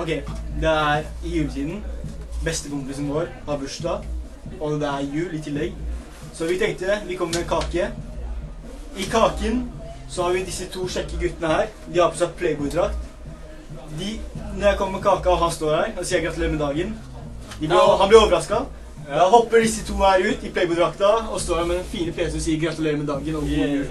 Ok, det er i juletiden. Bestekompisen vår har bursdag, og det er jul i tillegg. Så vi tenkte vi kommer med en kake. I kaken så har vi disse to kjekke guttene her. De har på seg Playboy-drakt. De, når jeg kommer med kaka, og han står her, og sier gratulerer med dagen de blir, Han blir overraska. Da hopper disse to her ut i Playboy-drakta og står her med den fine PC og sier gratulerer med dagen og god jul.